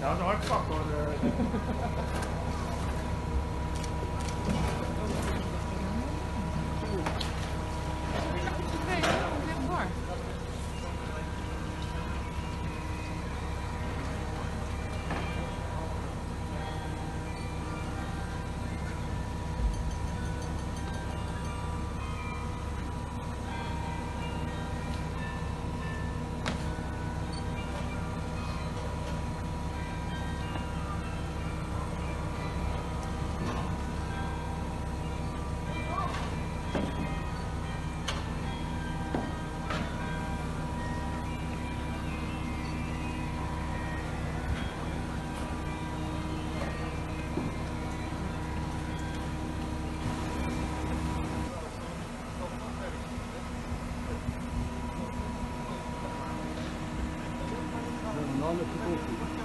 Ja, dat is hard vak hoor. 마음에 부끄럽습니다.